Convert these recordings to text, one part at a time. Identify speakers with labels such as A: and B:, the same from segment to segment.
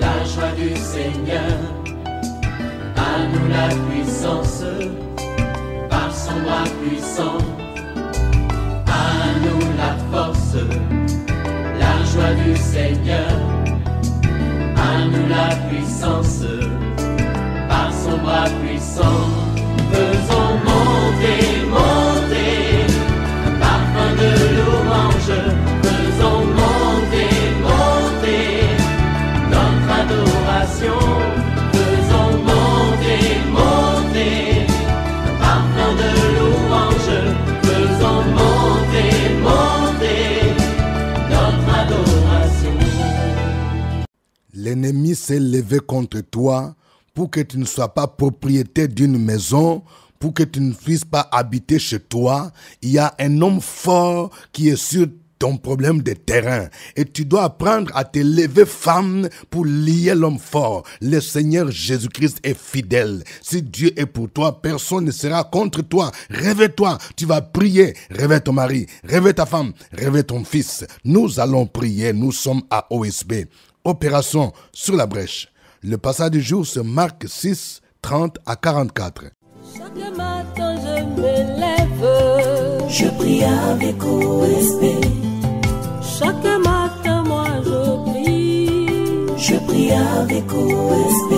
A: la joie du Seigneur. À nous la puissance, par son bras puissant. À nous la force, la joie du Seigneur. À nous la puissance, par son bras puissant. Faisons
B: L'ennemi s'est levé contre toi pour que tu ne sois pas propriétaire d'une maison, pour que tu ne puisses pas habiter chez toi. Il y a un homme fort qui est sur ton problème de terrain. Et tu dois apprendre à te lever femme pour lier l'homme fort. Le Seigneur Jésus-Christ est fidèle. Si Dieu est pour toi, personne ne sera contre toi. Réveille-toi. Tu vas prier. Réveille ton mari. Réveille ta femme. Réveille ton fils. Nous allons prier. Nous sommes à OSB. Opération sur la brèche. Le passage du jour se Marc 6, 30 à 44.
C: Chaque matin je me lève,
D: Je prie avec OSB,
C: chaque matin moi je prie.
D: je prie avec OSB.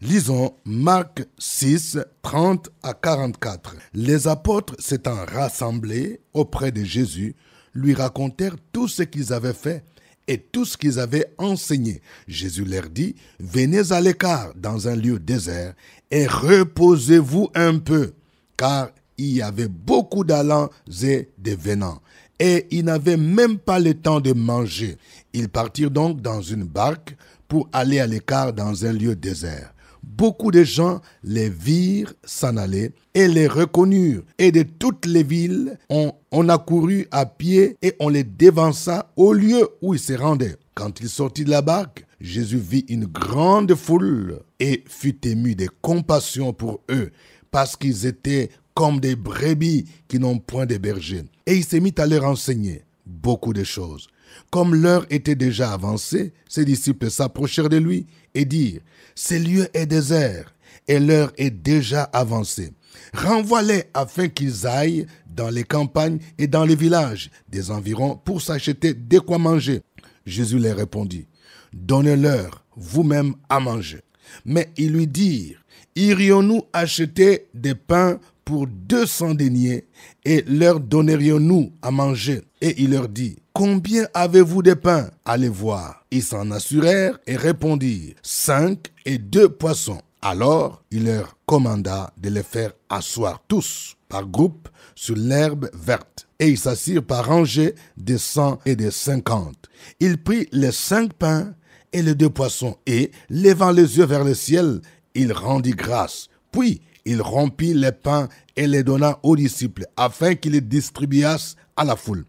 B: Lisons Marc 6, 30 à 44. Les apôtres s'étant rassemblés auprès de Jésus, lui racontèrent tout ce qu'ils avaient fait et tout ce qu'ils avaient enseigné. Jésus leur dit, venez à l'écart dans un lieu désert et reposez-vous un peu, car il y avait beaucoup d'allants et de venants. Et ils n'avaient même pas le temps de manger. Ils partirent donc dans une barque pour aller à l'écart dans un lieu désert. Beaucoup de gens les virent s'en aller et les reconnurent. Et de toutes les villes, on, accourut à pied et on les dévança au lieu où ils se rendaient. Quand il sortit de la barque, Jésus vit une grande foule et fut ému de compassion pour eux parce qu'ils étaient comme des brebis qui n'ont point de berger. Et il s'est mis à leur enseigner beaucoup de choses. Comme l'heure était déjà avancée, ses disciples s'approchèrent de lui et dirent, Ce lieu est désert et l'heure est déjà avancée. Renvoie-les afin qu'ils aillent dans les campagnes et dans les villages des environs pour s'acheter de quoi manger. Jésus leur répondit, Donnez-leur vous-même à manger. Mais ils lui dirent, Irions-nous acheter des pains pour deux cents deniers et leur donnerions-nous à manger Et il leur dit, Combien avez-vous de pains Allez voir. Ils s'en assurèrent et répondirent, Cinq et deux poissons. Alors il leur commanda de les faire asseoir tous par groupe sur l'herbe verte. Et ils s'assirent par rangées de cent et de cinquante. Il prit les cinq pains et les deux poissons, et, levant les yeux vers le ciel, il rendit grâce. Puis il rompit les pains et les donna aux disciples, afin qu'ils les distribuassent à la foule.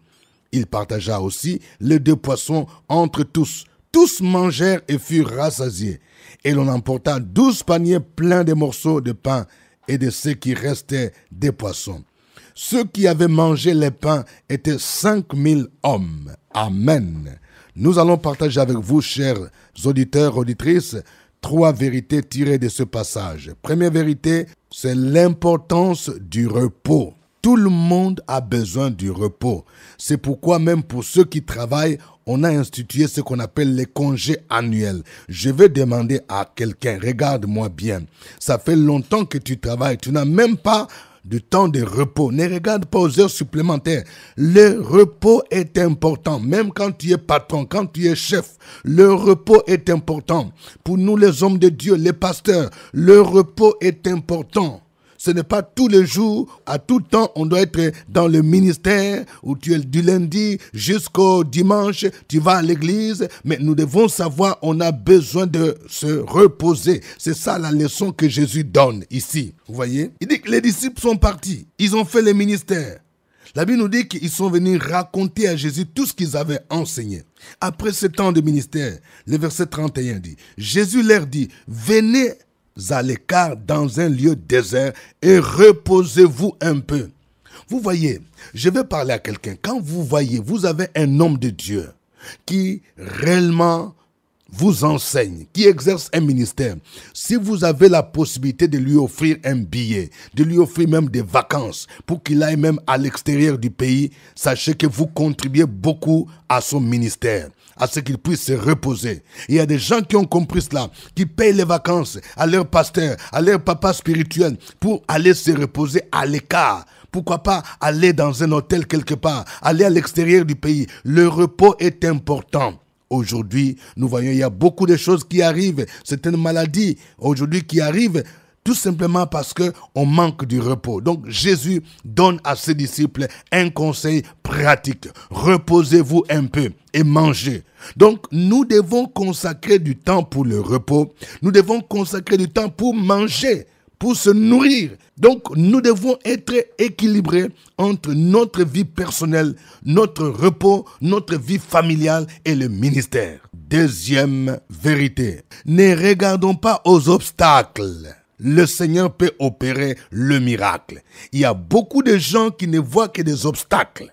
B: Il partagea aussi les deux poissons entre tous. Tous mangèrent et furent rassasiés. Et l'on emporta douze paniers pleins de morceaux de pain et de ce qui restait des poissons. Ceux qui avaient mangé les pains étaient cinq mille hommes. Amen. Nous allons partager avec vous, chers auditeurs, auditrices, trois vérités tirées de ce passage. Première vérité, c'est l'importance du repos. Tout le monde a besoin du repos. C'est pourquoi même pour ceux qui travaillent, on a institué ce qu'on appelle les congés annuels. Je vais demander à quelqu'un, regarde-moi bien. Ça fait longtemps que tu travailles, tu n'as même pas du temps de repos. Ne regarde pas aux heures supplémentaires. Le repos est important. Même quand tu es patron, quand tu es chef, le repos est important. Pour nous les hommes de Dieu, les pasteurs, le repos est important. Ce n'est pas tous les jours, à tout temps, on doit être dans le ministère où tu es du lundi jusqu'au dimanche, tu vas à l'église, mais nous devons savoir, on a besoin de se reposer. C'est ça la leçon que Jésus donne ici. Vous voyez? Il dit que les disciples sont partis, ils ont fait le ministère. La Bible nous dit qu'ils sont venus raconter à Jésus tout ce qu'ils avaient enseigné. Après ce temps de ministère, le verset 31 dit, Jésus leur dit, venez à l'écart dans un lieu désert et reposez-vous un peu. Vous voyez, je vais parler à quelqu'un. Quand vous voyez, vous avez un homme de Dieu. qui réellement vous enseigne, qui exerce un ministère, si vous avez la possibilité de lui offrir un billet, de lui offrir même des vacances pour qu'il aille même à l'extérieur du pays, sachez que vous contribuez beaucoup à son ministère à ce qu'il puisse se reposer. Il y a des gens qui ont compris cela, qui payent les vacances à leur pasteur, à leur papa spirituel pour aller se reposer à l'écart. Pourquoi pas aller dans un hôtel quelque part, aller à l'extérieur du pays. Le repos est important. Aujourd'hui, nous voyons, il y a beaucoup de choses qui arrivent. C'est une maladie aujourd'hui qui arrive tout simplement parce que on manque du repos. Donc Jésus donne à ses disciples un conseil pratique. Reposez-vous un peu et mangez. Donc nous devons consacrer du temps pour le repos. Nous devons consacrer du temps pour manger pour se nourrir. Donc nous devons être équilibrés entre notre vie personnelle, notre repos, notre vie familiale et le ministère. Deuxième vérité, ne regardons pas aux obstacles. Le Seigneur peut opérer le miracle. Il y a beaucoup de gens qui ne voient que des obstacles.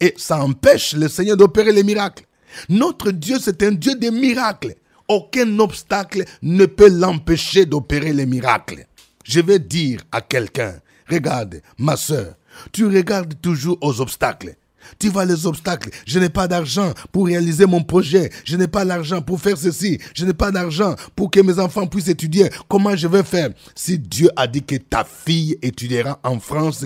B: Et ça empêche le Seigneur d'opérer les miracles. Notre Dieu, c'est un Dieu des miracles. Aucun obstacle ne peut l'empêcher d'opérer les miracles. Je vais dire à quelqu'un, regarde, ma soeur, tu regardes toujours aux obstacles. Tu vois les obstacles. Je n'ai pas d'argent pour réaliser mon projet. Je n'ai pas l'argent pour faire ceci. Je n'ai pas d'argent pour que mes enfants puissent étudier. Comment je vais faire? Si Dieu a dit que ta fille étudiera en France,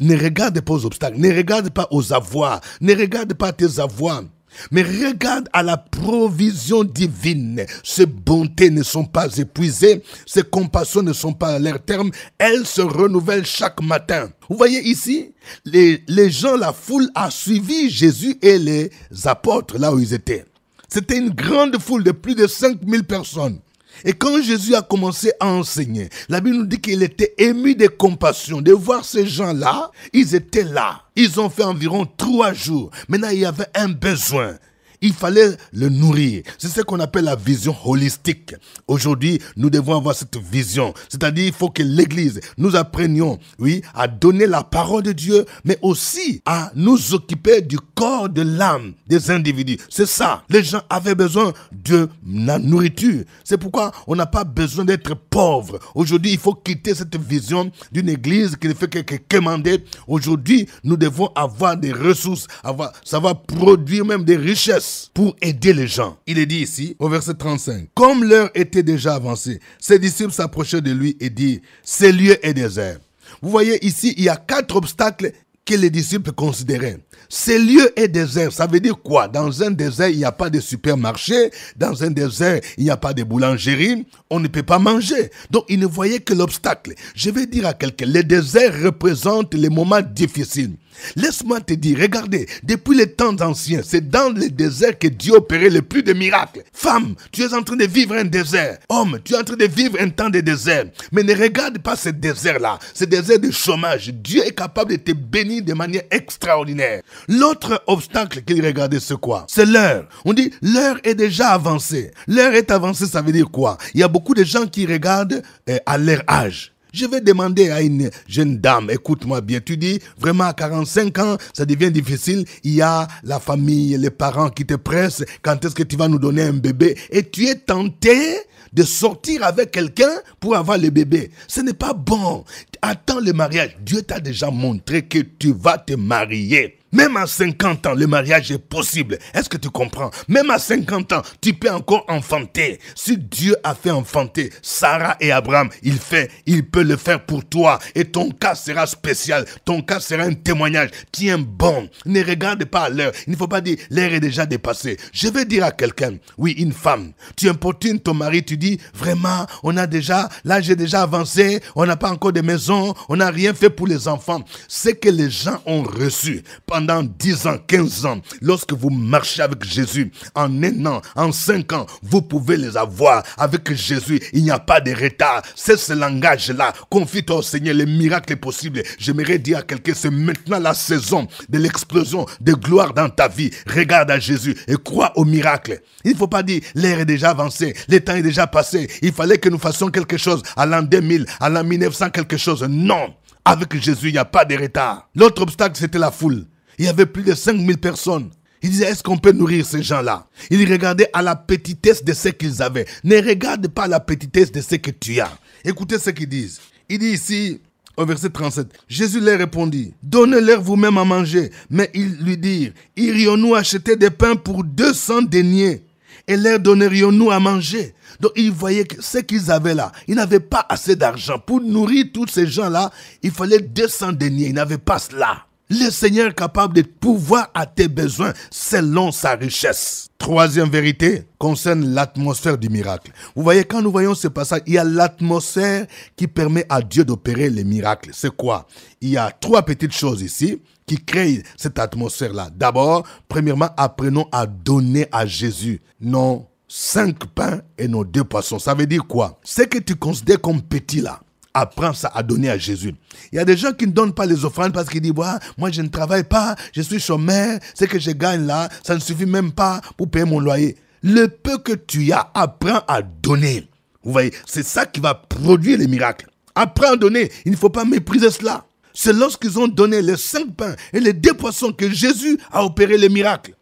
B: ne regarde pas aux obstacles. Ne regarde pas aux avoirs. Ne regarde pas tes avoirs. Mais regarde à la provision divine. Ces bontés ne sont pas épuisées, ces compassions ne sont pas à leur terme, elles se renouvellent chaque matin. Vous voyez ici, les, gens, la foule a suivi Jésus et les apôtres là où ils étaient. C'était une grande foule de plus de 5000 personnes. Et quand Jésus a commencé à enseigner, la Bible nous dit qu'il était ému de compassion de voir ces gens-là. Ils étaient là. Ils ont fait environ trois jours. Maintenant, il y avait un besoin. Il fallait le nourrir. C'est ce qu'on appelle la vision holistique. Aujourd'hui, nous devons avoir cette vision. C'est-à-dire, il faut que l'Église nous apprenions, oui, à donner la parole de Dieu, mais aussi à nous occuper du corps, de l'âme des individus. C'est ça. Les gens avaient besoin de la nourriture. C'est pourquoi on n'a pas besoin d'être pauvre. Aujourd'hui, il faut quitter cette vision d'une Église qui ne fait que commander. Aujourd'hui, nous devons avoir des ressources, avoir, va produire même des richesses pour aider les gens. Il est dit ici, au verset 35, comme l'heure était déjà avancée, ses disciples s'approchaient de lui et dirent, ce lieu est désert. Vous voyez ici, il y a quatre obstacles que les disciples considéraient. Ce lieu est désert. Ça veut dire quoi? Dans un désert, il n'y a pas de supermarché. Dans un désert, il n'y a pas de boulangerie. On ne peut pas manger. Donc, ils ne voyaient que l'obstacle. Je vais dire à quelqu'un, le désert représente les moments difficiles. Laisse-moi te dire, regardez, depuis les temps anciens, c'est dans le désert que Dieu opérait le plus de miracles. Femme, tu es en train de vivre un désert. Homme, tu es en train de vivre un temps de désert. Mais ne regarde pas ce désert-là, ce désert de chômage. Dieu est capable de te bénir de manière extraordinaire. L'autre obstacle qu'il regardait, c'est quoi? C'est l'heure. On dit, l'heure est déjà avancée. L'heure est avancée, ça veut dire quoi? Il y a beaucoup de gens qui regardent euh, à leur âge. Je vais demander à une jeune dame, écoute-moi bien, tu dis vraiment à 45 ans, ça devient difficile, il y a la famille, les parents qui te pressent, quand est-ce que tu vas nous donner un bébé? Et tu es tenté de sortir avec quelqu'un pour avoir le bébé. Ce n'est pas bon. Attends le mariage. Dieu t'a déjà montré que tu vas te marier. Même à 50 ans, le mariage est possible. Est-ce que tu comprends? Même à 50 ans, tu peux encore enfanter. Si Dieu a fait enfanter Sarah et Abraham, il fait, il peut le faire pour toi. Et ton cas sera spécial. Ton cas sera un témoignage. Tiens bon. Ne regarde pas l'heure. Il ne faut pas dire l'heure est déjà dépassée. Je vais dire à quelqu'un, oui, une femme, tu importunes ton mari, tu dis, vraiment, on a déjà, l'âge est déjà avancé, on n'a pas encore de maison, on n'a rien fait pour les enfants. C'est que les gens ont reçu pendant pendant 10 ans, 15 ans, lorsque vous marchez avec Jésus, en un an, en cinq ans, vous pouvez les avoir. Avec Jésus, il n'y a pas de retard. C'est ce langage-là. Confie-toi au Seigneur, le miracle est possible. J'aimerais dire à quelqu'un, c'est maintenant la saison de l'explosion de gloire dans ta vie. Regarde à Jésus et crois au miracle. Il ne faut pas dire, l'ère est déjà avancée, le temps est déjà passé. Il fallait que nous fassions quelque chose à l'an 2000, à l'an 1900, quelque chose. Non. Avec Jésus, il n'y a pas de retard. L'autre obstacle, c'était la foule. Il y avait plus de 5000 personnes. Il disait, est-ce qu'on peut nourrir ces gens-là? Il regardait à la petitesse de ce qu'ils avaient. Ne regarde pas la petitesse de ce que tu as. Écoutez ce qu'ils disent. Il dit ici, au verset 37, Jésus leur répondit, Donnez-leur vous-même à manger. Mais ils lui dirent, Irions-nous acheter des pains pour 200 deniers? Et leur donnerions-nous à manger? Donc ils voyaient que ce qu'ils avaient là, ils n'avaient pas assez d'argent. Pour nourrir tous ces gens-là, il fallait 200 deniers. Ils n'avaient pas cela. Le Seigneur est capable de pouvoir à tes besoins selon sa richesse. Troisième vérité concerne l'atmosphère du miracle. Vous voyez, quand nous voyons ce passage, il y a l'atmosphère qui permet à Dieu d'opérer les miracles. C'est quoi? Il y a trois petites choses ici qui créent cette atmosphère-là. D'abord, premièrement, apprenons à donner à Jésus nos cinq pains et nos deux poissons. Ça veut dire quoi? Ce que tu considères comme petit là, apprends ça à donner à Jésus. Il y a des gens qui ne donnent pas les offrandes parce qu'ils disent, moi je ne travaille pas, je suis chômeur, ce que je gagne là, ça ne suffit même pas pour payer mon loyer. Le peu que tu as, apprends à donner. Vous voyez, c'est ça qui va produire les miracles. Apprends à donner, il ne faut pas mépriser cela. C'est lorsqu'ils ont donné les cinq pains et les deux poissons que Jésus a opéré les miracles.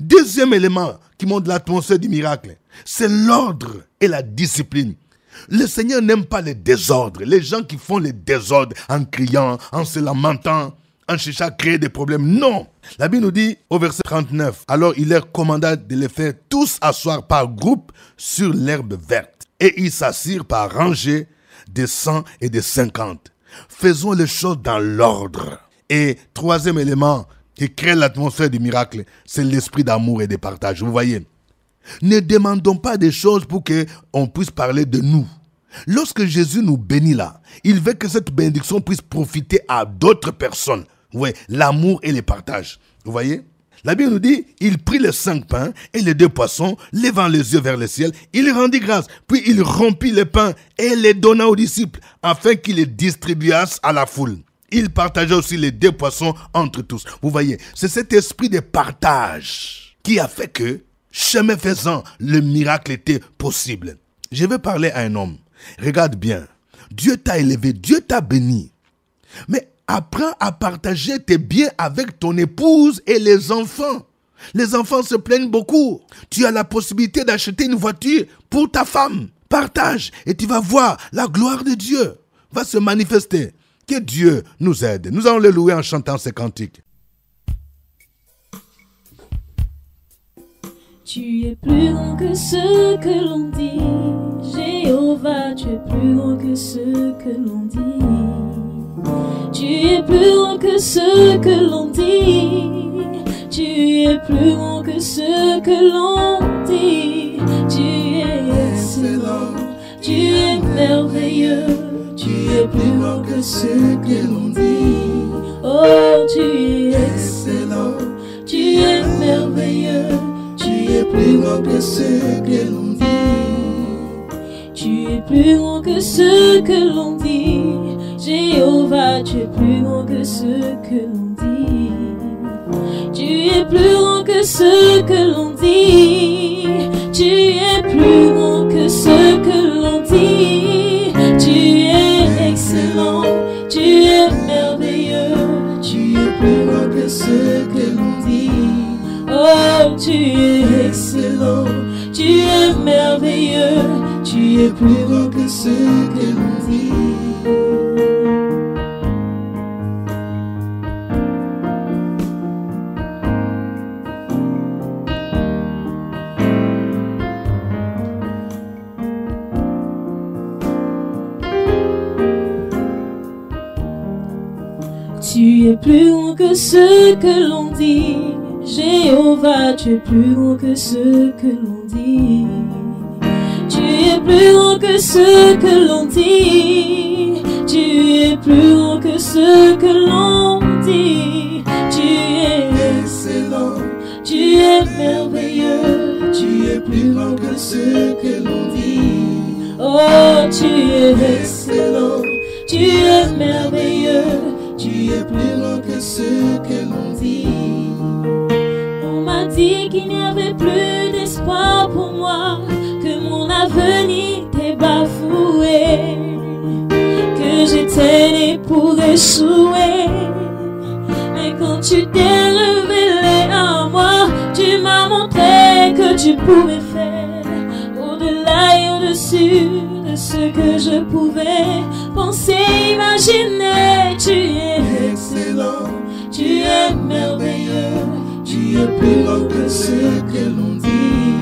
B: Deuxième élément qui montre l'atmosphère du miracle, c'est l'ordre et la discipline. Le Seigneur n'aime pas les désordres. Les gens qui font les désordres en criant, en se lamentant, en cherchant à créer des problèmes. Non. La Bible nous dit au verset 39, alors il leur commanda de les faire tous asseoir par groupe sur l'herbe verte. Et ils s'assirent par rangées de 100 et de 50. Faisons les choses dans l'ordre. Et troisième élément qui crée l'atmosphère du miracle, c'est l'esprit d'amour et de partage. Vous voyez, ne demandons pas des choses pour que on puisse parler de nous. Lorsque Jésus nous bénit là, il veut que cette bénédiction puisse profiter à d'autres personnes. Vous l'amour et le partage. Vous voyez? La Bible nous dit, il prit les cinq pains et les deux poissons, levant les yeux vers le ciel, il rendit grâce, puis il rompit les pains et les donna aux disciples, afin qu'ils les distribuassent à la foule. Il partagea aussi les deux poissons entre tous. Vous voyez, c'est cet esprit de partage qui a fait que chemin faisant, le miracle était possible. Je vais parler à un homme. Regarde bien. Dieu t'a élevé, Dieu t'a béni. Mais apprends à partager tes biens avec ton épouse et les enfants. Les enfants se plaignent beaucoup. Tu as la possibilité d'acheter une voiture pour ta femme. Partage et tu vas voir la gloire de Dieu va se manifester. Que Dieu nous aide. Nous allons le louer en chantant ces cantiques.
C: Tu es plus grand que ce que l'on dit. Jéhovah, tu es plus grand que ce que l'on dit. Tu es plus grand que ce que l'on dit. Tu es plus grand que ce que l'on dit. Tu es excellent. Tu es merveilleux. Tu es plus grand que ce que l'on dit. Oh, tu es excellent. Plus grand que ce que l'on dit. Tu es plus grand que ce que l'on dit. Jéhovah, tu es plus grand que ce que l'on dit. Tu es plus grand que ce que l'on dit. Tu es plus grand que ce que l'on dit. Tu es excellent. Tu es merveilleux. Tu es plus grand que ce que l'on dit. Oh, tu es excellent, tu es merveilleux, tu es plus grand que ce que l'on dit. Tu es plus grand que ce que l'on dit. Jéhovah, tu es plus grand que ce que l'on dit. Tu es plus grand que ce que l'on dit. Tu es plus grand que ce que l'on dit. Tu es excellent. Tu es merveilleux. Tu es plus grand que ce que l'on dit. Oh, tu es excellent. Tu es merveilleux. Tu es plus grand que ce que l'on dit. M'a dit qu'il n'y avait plus d'espoir pour moi, que mon avenir était bafoué, que j'étais né pour échouer. Mais quand tu t'es révélé à moi, montré que tu pouvais faire au-delà et au-dessus de ce que je pouvais penser, imaginer. Tu es excellent, tu es merveilleux, tu es plus grand que ce que l'on dit.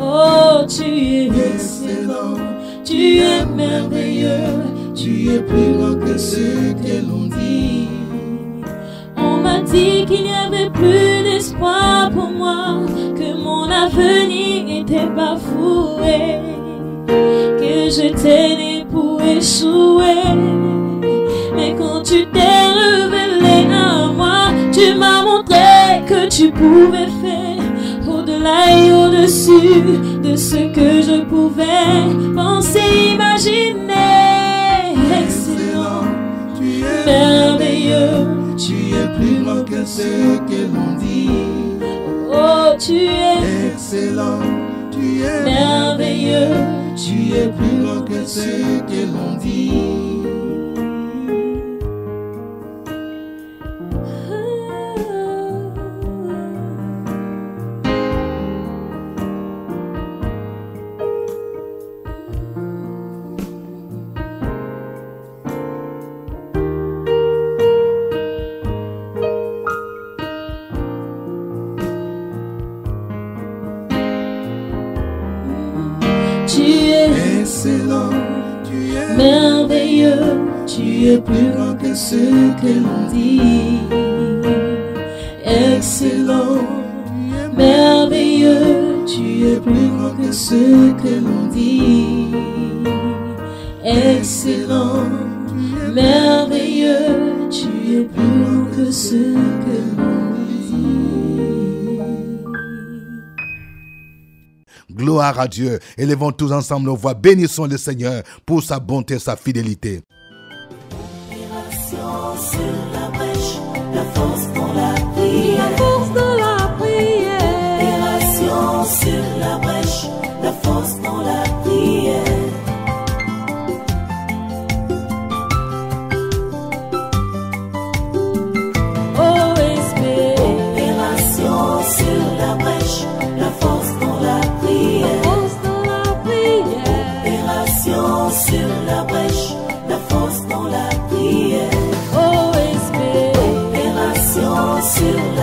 C: Oh, tu es excellent, tu es merveilleux, tu es plus grand que ce que l'on dit. On m'a dit qu'il n'y avait plus d'espoir pour moi, que mon avenir était bafoué, que j'étais né pour échouer. Mais quand tu tu pouvais faire au-delà et au-dessus de ce que je pouvais penser, imaginer. Excellent,
B: Tu es
C: merveilleux.
B: Tu es plus grand que ce que l'on dit.
C: Oh, tu es
B: Excellent, tu es
C: merveilleux.
B: Tu es plus grand que ce que l'on dit.
C: Que l'on dit. Excellent, merveilleux. Tu es plus grand que ce que l'on dit. Excellent, merveilleux. Tu es plus grand que ce que l'on dit.
B: Gloire à Dieu. Élevons tous ensemble nos voix. Bénissons le Seigneur pour sa bonté, sa fidélité.
D: La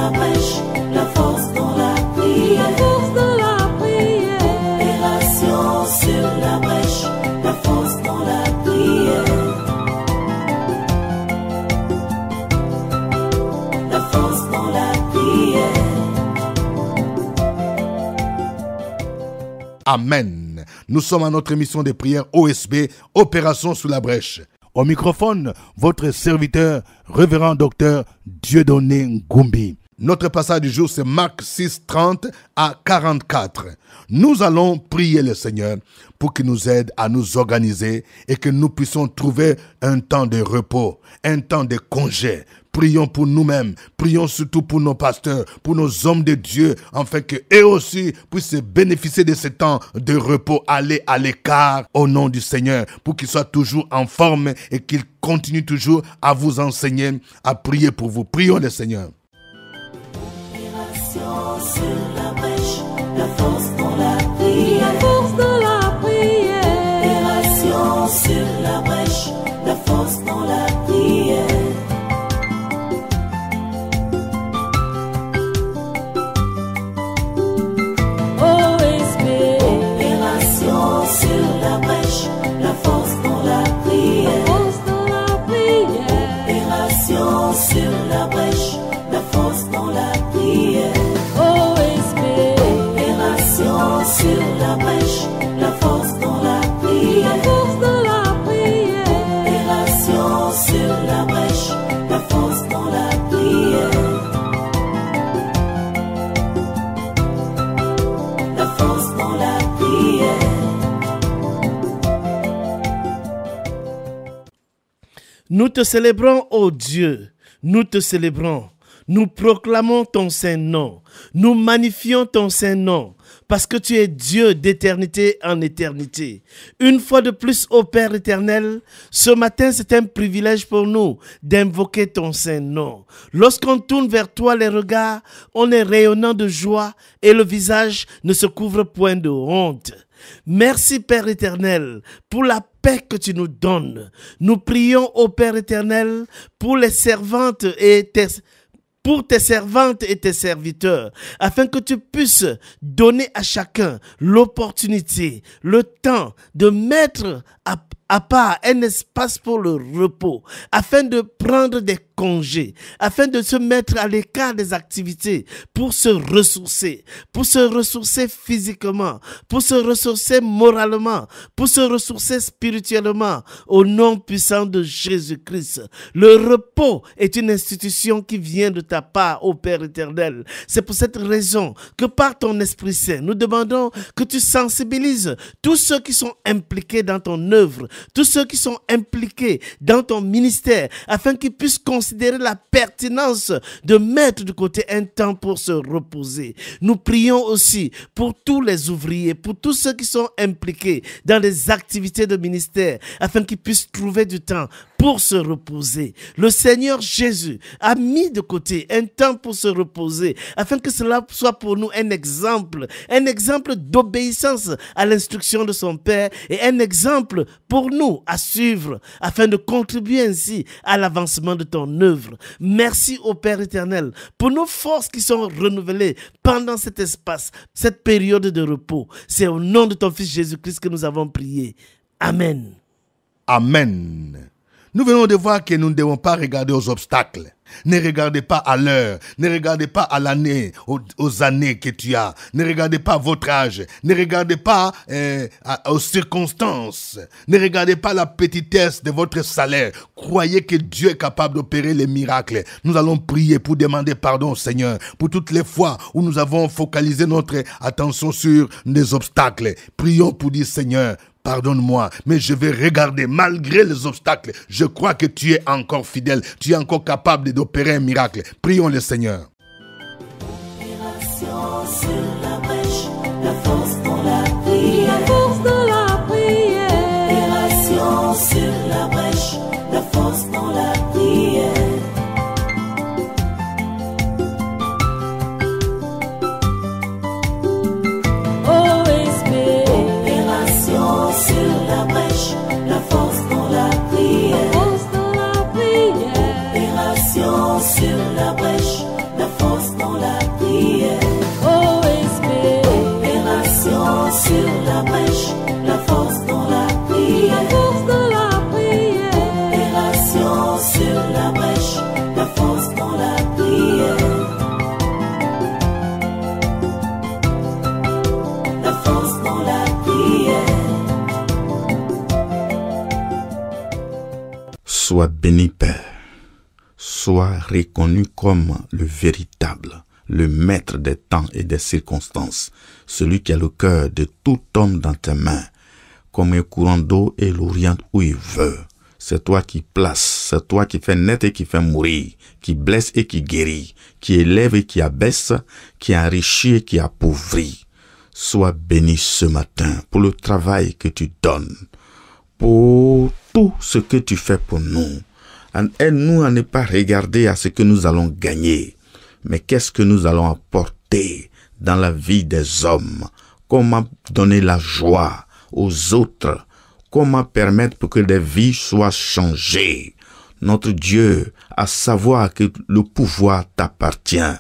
D: la brèche, la force dans la prière. Force
C: de la prière.
D: Opération sur la brèche, la force dans la prière. La force dans la prière.
B: Amen. Nous sommes à notre émission de prière OSB, Opération sous la brèche. Au microphone, votre serviteur, révérend docteur Dieudonné Ngumbi. Notre passage du jour, c'est Marc 6, 30 à 44. Nous allons prier le Seigneur pour qu'il nous aide à nous organiser et que nous puissions trouver un temps de repos, un temps de congé. Prions pour nous-mêmes, prions surtout pour nos pasteurs, pour nos hommes de Dieu, afin que eux aussi puissent bénéficier de ce temps de repos, aller à l'écart au nom du Seigneur, pour qu'ils soient toujours en forme et qu'ils continuent toujours à vous enseigner, à prier pour vous. Prions le Seigneur.
D: Sur la brèche, la force
E: Nous te célébrons, ô Dieu, nous te célébrons. Nous proclamons ton saint nom. Nous magnifions ton saint nom parce que tu es Dieu d'éternité en éternité. Une fois de plus, ô Père éternel, ce matin, c'est un privilège pour nous d'invoquer ton saint nom. Lorsqu'on tourne vers toi les regards, on est rayonnant de joie et le visage ne se couvre point de honte. Merci Père éternel pour la que tu nous donnes. Nous prions au Père éternel pour les servantes et tes pour tes servantes et tes serviteurs, afin que tu puisses donner à chacun l'opportunité, le temps de mettre à, à part un espace pour le repos, afin de prendre des congés, afin de se mettre à l'écart des activités pour se ressourcer, pour se ressourcer physiquement, pour se ressourcer moralement, pour se ressourcer spirituellement, au nom puissant de Jésus-Christ. Le repos est une institution qui vient de ta part, ô Père éternel. C'est pour cette raison que par ton Esprit Saint, nous demandons que tu sensibilises tous ceux qui sont impliqués dans ton œuvre, tous ceux qui sont impliqués dans ton ministère, afin qu'ils puissent la pertinence de mettre de côté un temps pour se reposer. Nous prions aussi pour tous les ouvriers, pour tous ceux qui sont impliqués dans les activités de ministère, afin qu'ils puissent trouver du temps pour se reposer. Le Seigneur Jésus a mis de côté un temps pour se reposer, afin que cela soit pour nous un exemple, un exemple d'obéissance à l'instruction de son Père et un exemple pour nous à suivre, afin de contribuer ainsi à l'avancement de ton œuvre. Merci au Père éternel pour nos forces qui sont renouvelées pendant cet espace, cette période de repos. C'est au nom de ton Fils Jésus-Christ que nous avons prié. Amen.
B: Amen. Nous venons de voir que nous ne devons pas regarder aux obstacles. Ne regardez pas à l'heure, ne regardez pas à l'année, aux, années que tu as, ne regardez pas votre âge, ne regardez pas euh, aux circonstances, ne regardez pas la petitesse de votre salaire. Croyez que Dieu est capable d'opérer les miracles. Nous allons prier pour demander pardon au Seigneur pour toutes les fois où nous avons focalisé notre attention sur les obstacles. Prions pour dire Seigneur, Pardonne-moi, mais je vais regarder malgré les obstacles. Je crois que tu es encore fidèle. Tu es encore capable d'opérer un miracle. Prions le Seigneur.
F: Comme le véritable, le maître des temps et des circonstances, celui qui a le cœur de tout homme dans tes mains, comme un courant d'eau et l'oriente où il veut. C'est toi qui places, c'est toi qui fais naître et qui fais mourir, qui blesse et qui guérit, qui élève et qui abaisse, qui enrichit et qui appauvrit. Sois béni ce matin pour le travail que tu donnes pour tout ce que tu fais pour nous. En- Aide-nous à ne pas regarder à ce que nous allons gagner, mais qu'est-ce que nous allons apporter dans la vie des hommes? Comment donner la joie aux autres? Comment permettre pour que des vies soient changées? Notre Dieu, à savoir que le pouvoir t'appartient.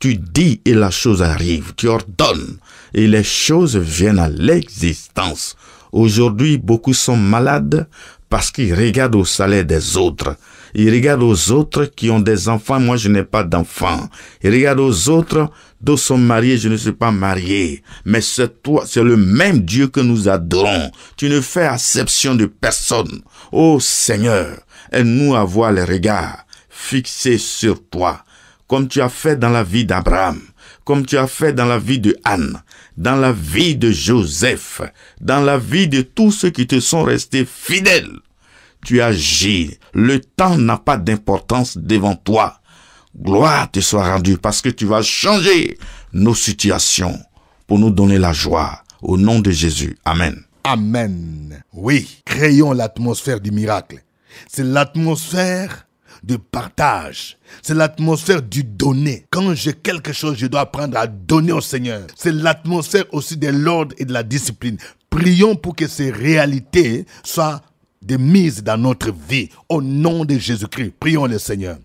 F: Tu dis et la chose arrive, tu ordonnes et les choses viennent à l'existence. Aujourd'hui, beaucoup sont malades parce qu'ils regardent au salaire des autres. Ils regardent aux autres qui ont des enfants, moi je n'ai pas d'enfants. Ils regardent aux autres, d'autres sont mariés, je ne suis pas marié. Mais c'est toi, c'est le même Dieu que nous adorons. Tu ne fais acception de personne. Ô Seigneur, aide-nous à voir les regards fixés sur toi comme tu as fait dans la vie d'Abraham, comme tu as fait dans la vie de Anne, dans la vie de Joseph, dans la vie de tous ceux qui te sont restés fidèles. Tu agis. Le temps n'a pas d'importance devant toi. Gloire te soit rendue parce que tu vas changer nos situations pour nous donner la joie. Au nom de Jésus. Amen.
B: Amen. Oui, créons l'atmosphère du miracle. C'est l'atmosphère du partage. C'est l'atmosphère du donner. Quand j'ai quelque chose, je dois apprendre à donner au Seigneur. C'est l'atmosphère aussi de l'ordre et de la discipline. Prions pour que ces réalités soient des mises dans notre vie. Au nom de Jésus-Christ, prions le Seigneur.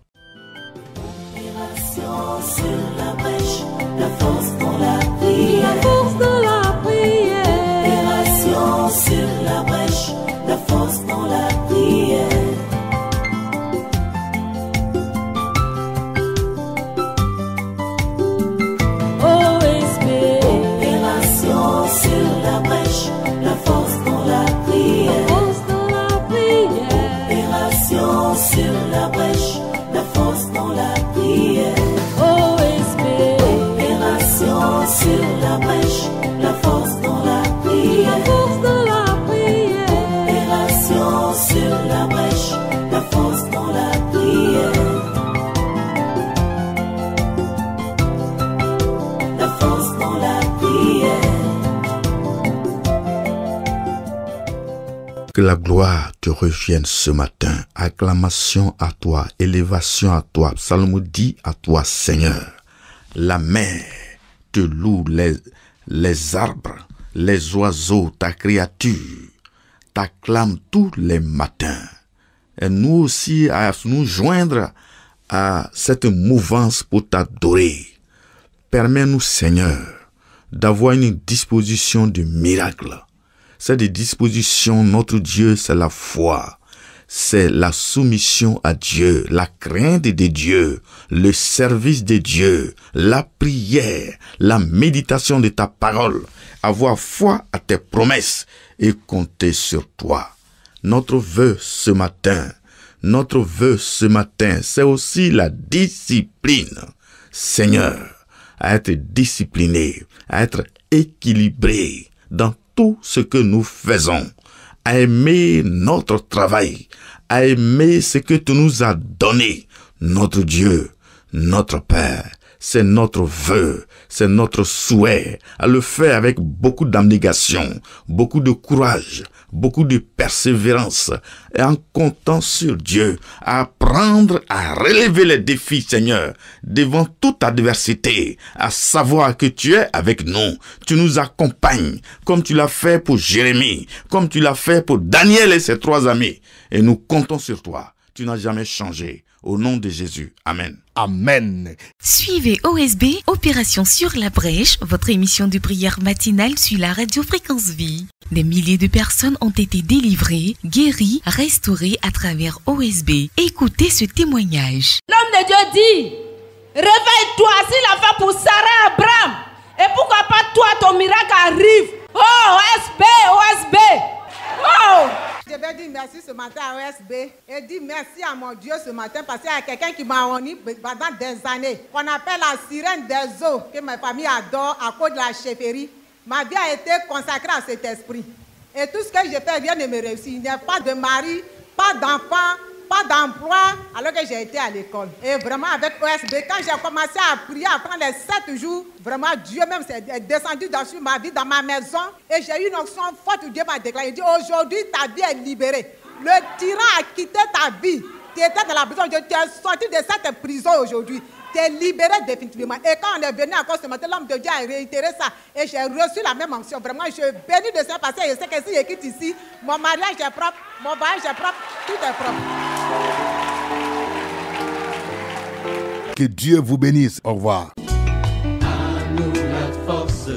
F: Que la gloire te revienne ce matin. Acclamation à toi, élévation à toi, psalmodie à toi, Seigneur. La mer te loue, les, les arbres, les oiseaux, ta créature, t'acclament tous les matins. Et nous aussi à nous joindre à cette mouvance pour t'adorer. Permets-nous, Seigneur, d'avoir une disposition de miracle. Cette disposition, notre Dieu, c'est la foi. C'est la soumission à Dieu, la crainte de Dieu, le service de Dieu, la prière, la méditation de ta parole, avoir foi à tes promesses et compter sur toi. Notre vœu ce matin, notre vœu ce matin, c'est aussi la discipline. Seigneur, à être discipliné, à être équilibré dans ce que nous faisons, à aimer notre travail, à aimer ce que tu nous as donné, notre Dieu, notre Père. C'est notre vœu, c'est notre souhait à le faire avec beaucoup d'abnégation, beaucoup de courage, beaucoup de persévérance et en comptant sur Dieu, à apprendre à relever les défis, Seigneur, devant toute adversité, à savoir que tu es avec nous, tu nous accompagnes, comme tu l'as fait pour Jérémie, comme tu l'as fait pour Daniel et ses trois amis, et nous comptons sur toi. Tu n'as jamais changé. Au nom de Jésus. Amen.
B: Amen.
G: Suivez OSB, Opération sur la brèche, votre émission de prière matinale sur la radio Fréquence Vie. Des milliers de personnes ont été délivrées, guéries, restaurées à travers OSB. Écoutez ce témoignage.
H: L'homme de Dieu dit, réveille-toi, s'il a fait pour Sarah Abraham, et pourquoi pas toi, ton miracle arrive. Oh, OSB, OSB.
I: Je vais dire merci ce matin à OSB et dire merci à mon Dieu ce matin parce qu'il y a quelqu'un qui m'a honni pendant des années. Qu'on appelle la sirène des eaux, que ma famille adore à cause de la chefferie. Ma vie a été consacrée à cet esprit. Et tout ce que je fais, rien ne me réussit. Il n'y a pas de mari, pas d'enfant, pas d'emploi, alors que j'ai été à l'école. Et vraiment, avec OSB, quand j'ai commencé à prier, prendre les sept jours, vraiment, Dieu même s'est descendu dans ma vie, dans ma maison. Et j'ai eu une onction forte où Dieu m'a déclaré. Il dit, aujourd'hui, ta vie est libérée. Le tyran a quitté ta vie. Tu étais dans la prison. Tu es sorti de cette prison aujourd'hui. Tu es libéré définitivement. Et quand on est venu encore ce matin, l'homme de Dieu a réitéré ça. Et j'ai reçu la même onction. Vraiment, je bénis de ça parce que je sais que si je quitte ici, mon mariage est propre, mon mariage est propre, tout est propre.
B: Que Dieu vous bénisse. Au revoir.
A: À nous la force,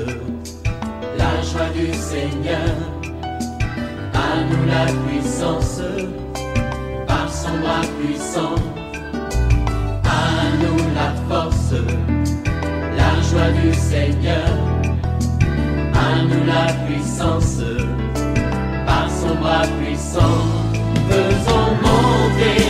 A: la joie du Seigneur. À nous la puissance, par son bras puissant. À nous la force, la joie du Seigneur. À nous la puissance, par son bras puissant. faisons monter.